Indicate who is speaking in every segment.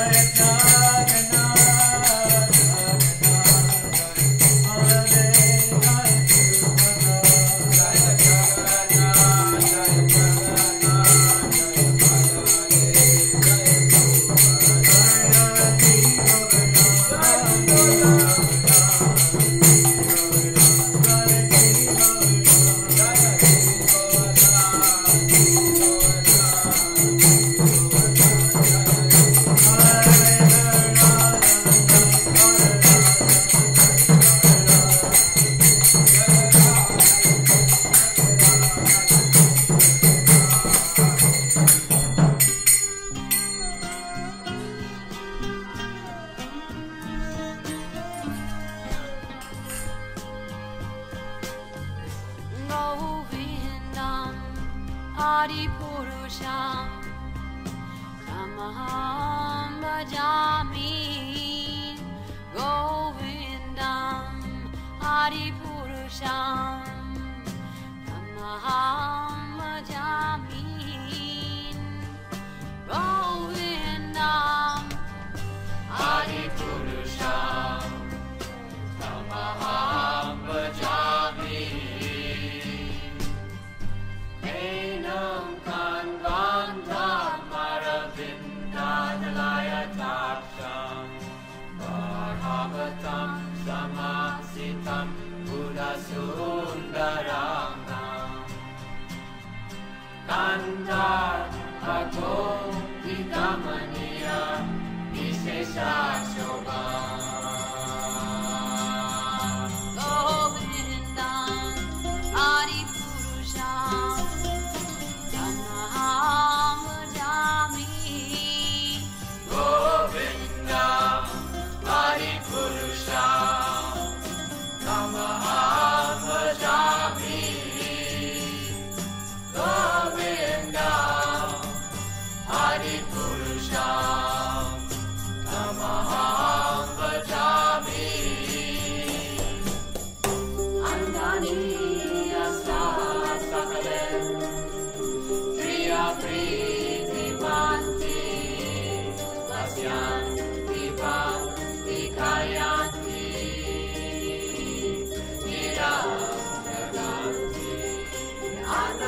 Speaker 1: Jai Jai Bhagavad Ananda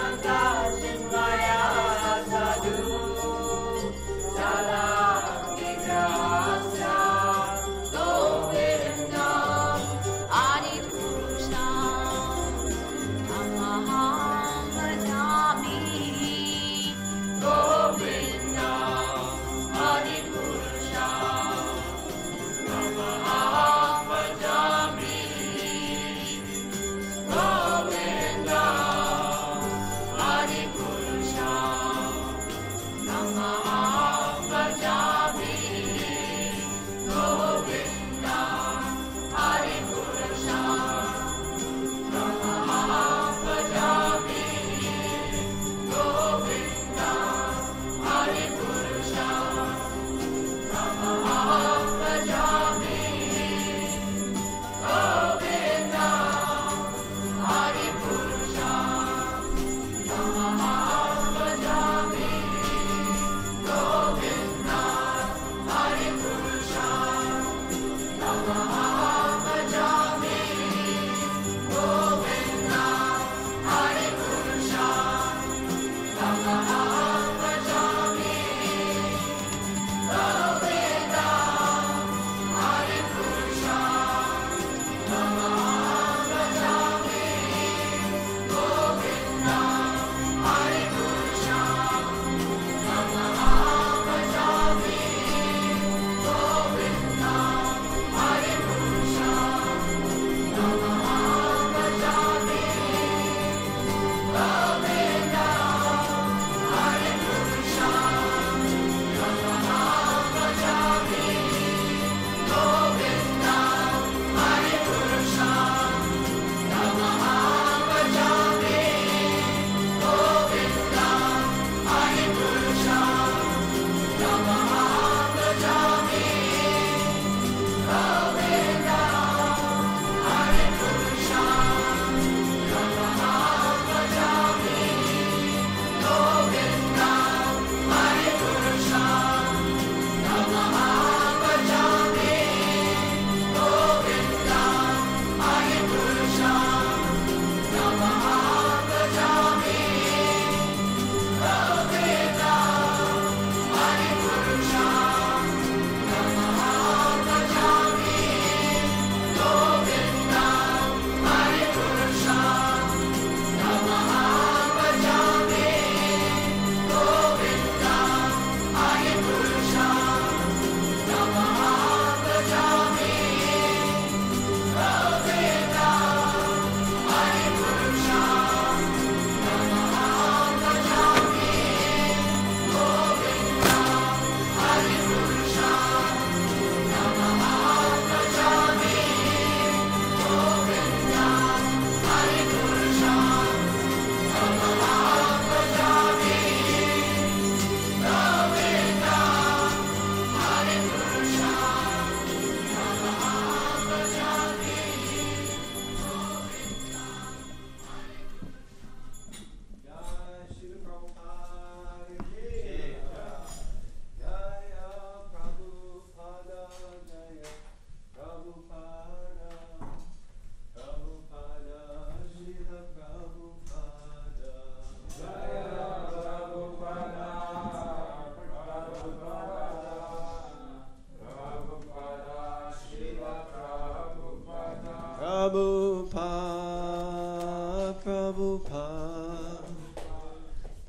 Speaker 2: Prabhupada, Prabhupada,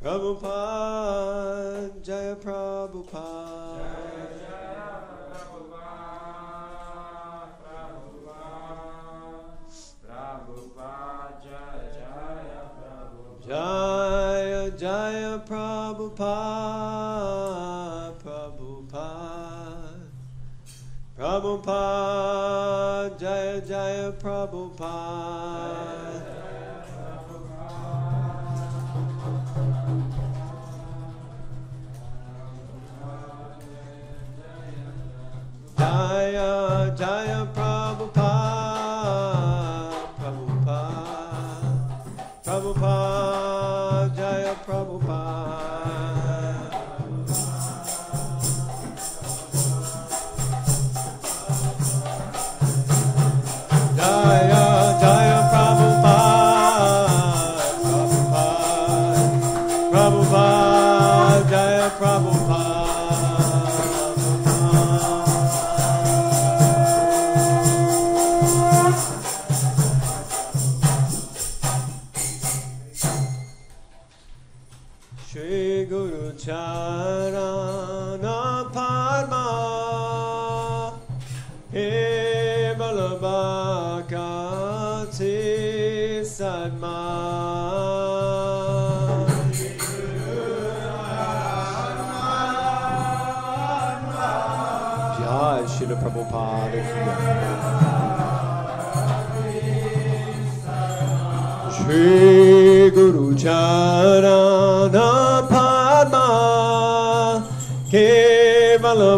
Speaker 2: Prabhupada, Jaya Prabhupada. Prabhupada, Jaya Jaya Prabhupada. Shri Guru Charana Padma He Balabhakati Sadma Jai Srila Prabhupada ki Shri Guru Kevala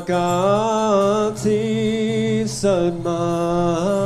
Speaker 2: Bhakati Sadma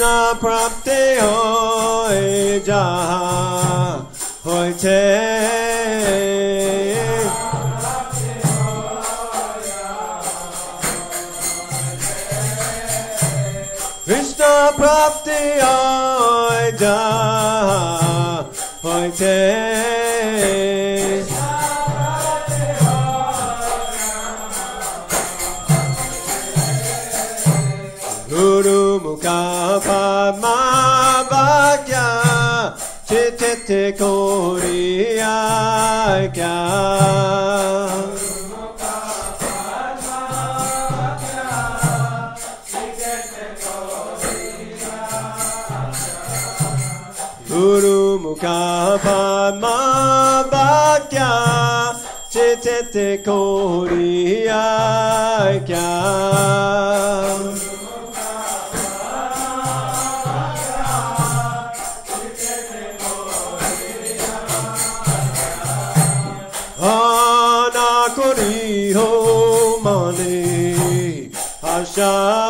Speaker 2: Krishna prapte hoy jaha hoy te Krishna prapte hoy jaha Chitete Koriya Kya Guru Mukha Padma Vakya Chitete Koriya asha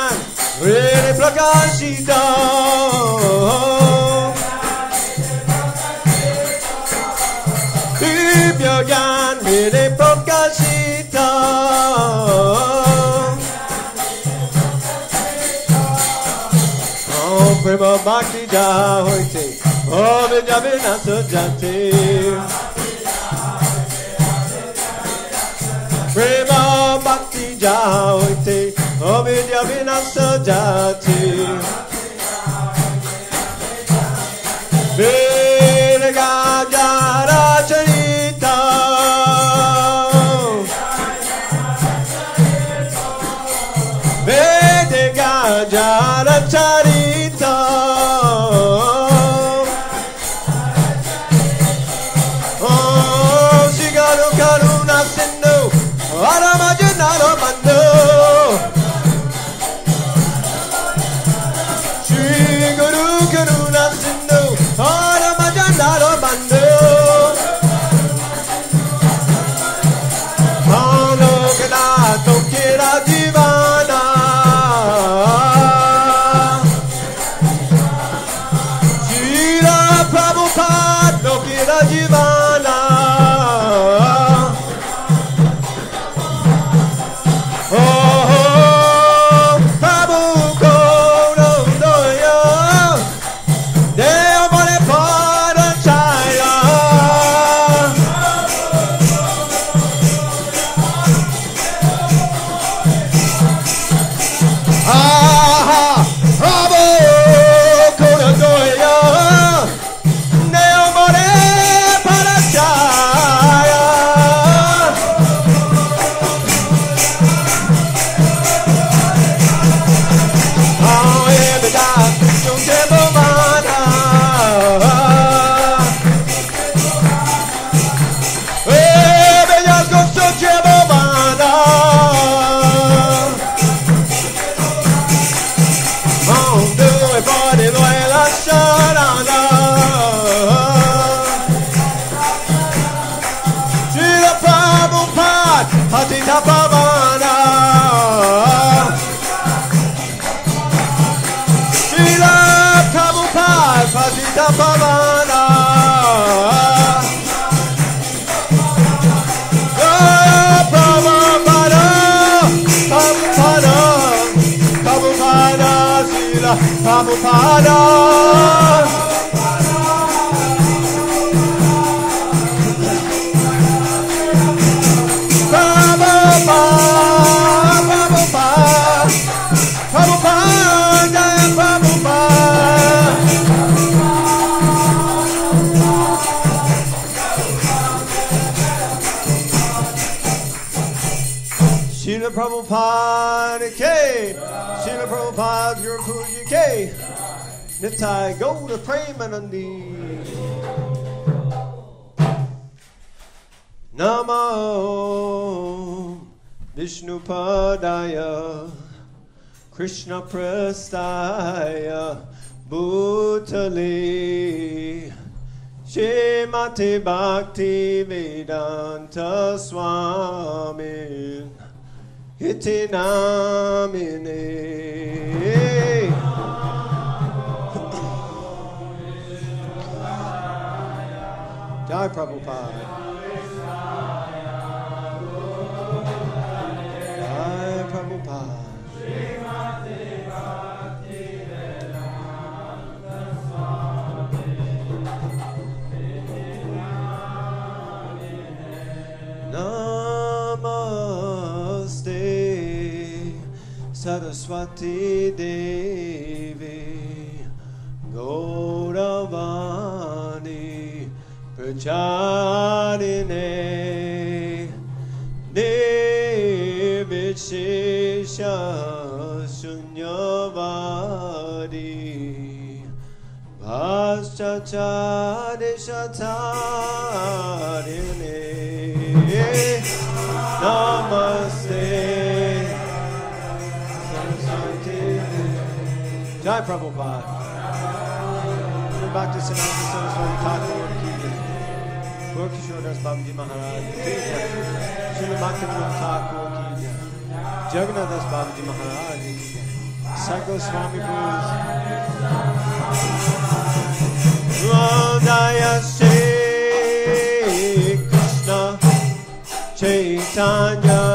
Speaker 2: Rene Prakashita Bhagyan Rene Prakashita Om Prema Bhakti Jahoite Om Javina Sujati Prema Bhakti Jahoite Om Javina Sujati Veda Jara Charita K. Srila Prabhupada Guru Puja K. Nitai Goda Premanandi. Namo Vishnu Padaya Krishna Prastaya Bhutale Shemate Bhakti Vedanta Swami Iti Namine. Jai Prabhupada Saraswati देवी गौरवाणी प्रचारिणे देविशेष शून्यवारी भाष्टाचार्य शतारिणे नमः Jai Prabhupada Bhakti Siddhanta Saraswati Thakur ki jai Gaur Kishore Das Babaji Maharaj. Ki jai Thakur ki jai Jagannath Das Babaji Maharaj. Ki Swami Prabhu Radhaya Shri Krishna Chaitanya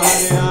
Speaker 2: Hare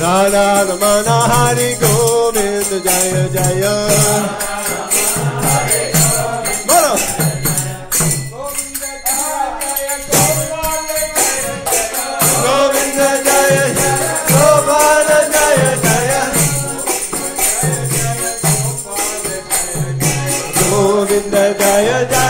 Speaker 2: Radha Ramana Hari Govind Jaya Jaya Govinda Govinda Jaya Jaya.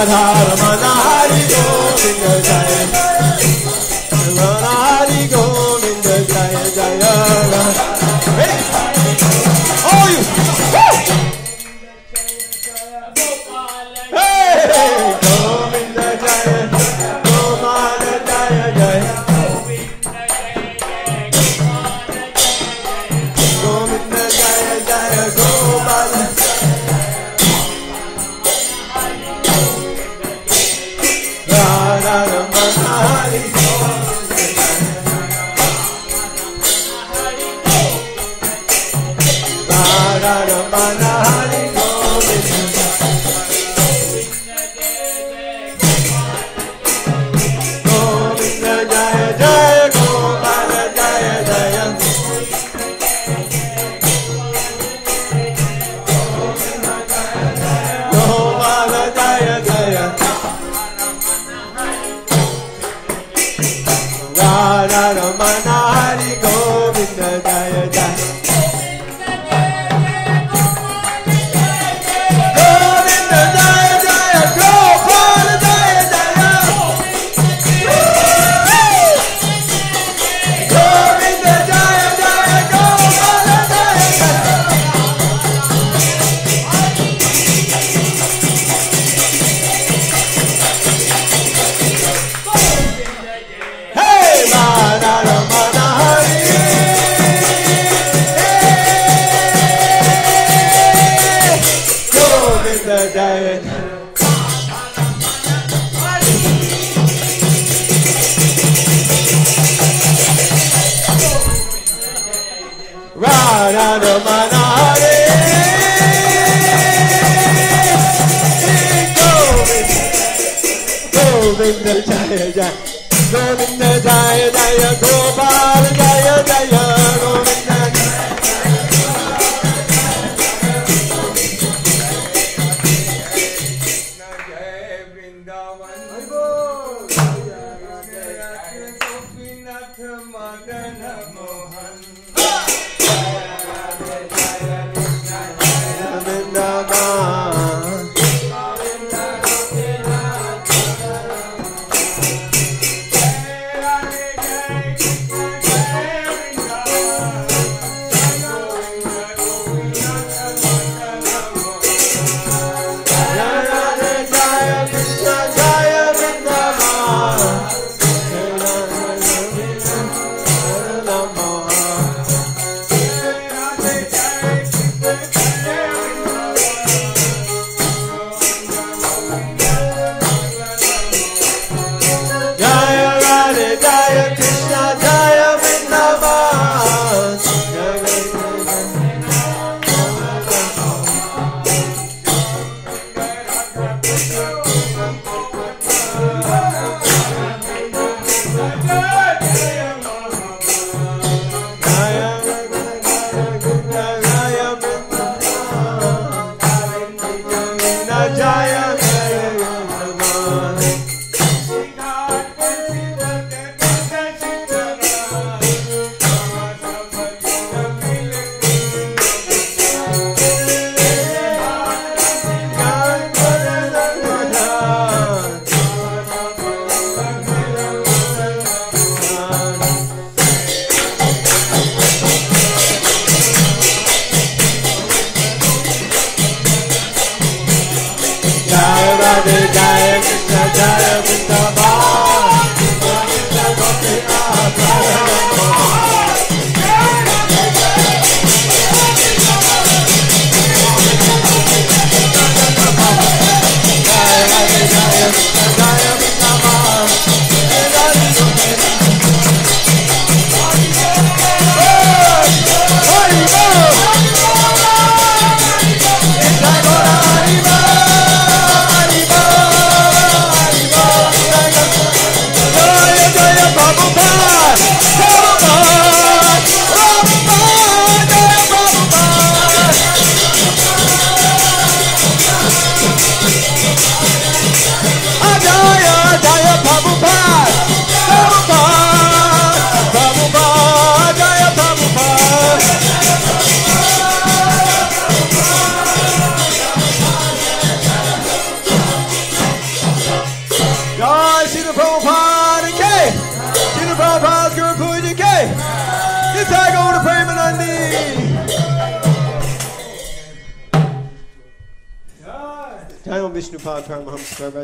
Speaker 1: Radha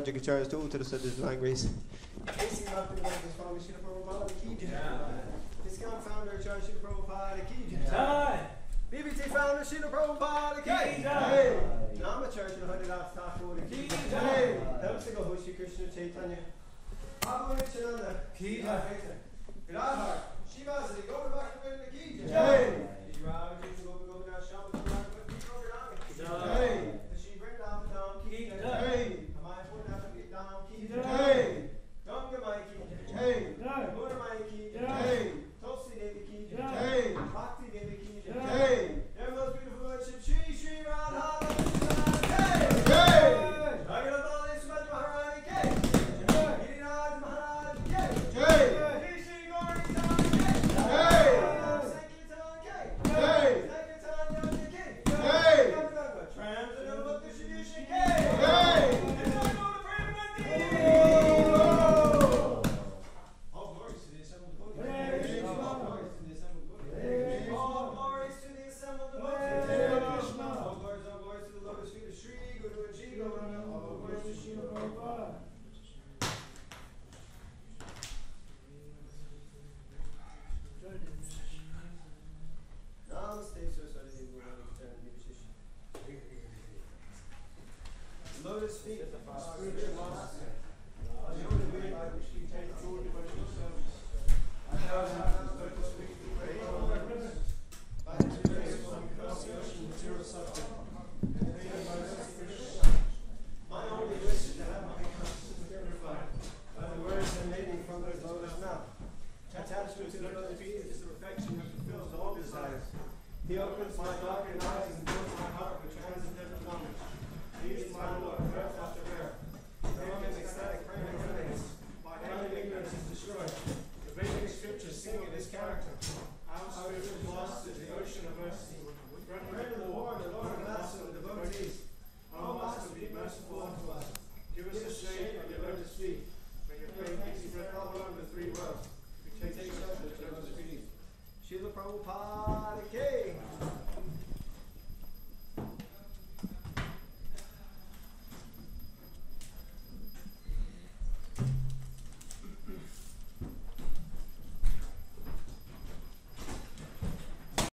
Speaker 2: Paramahams Parivrajakacharya to Uttara Sadhya Divine Grace. Basic Bhaktivedanta's Swami Srila Prabhupada Ki Jai. ISKCON founder Acharya Srila Prabhupada Ki Jai. BBT founder Srila Prabhupada Ki Jai. Namacharya Srila Haridas Thakur Ki Jai. Dhamsika Hoshi Krishna Chaitanya. Prabhu Nityananda Ki Jai. Radha Shivasari Gaura Bhaktivinoda Ki Jai. Shri Radha Krishna Gopi Govinda Shama Prabhupada Ki Jai. Jai.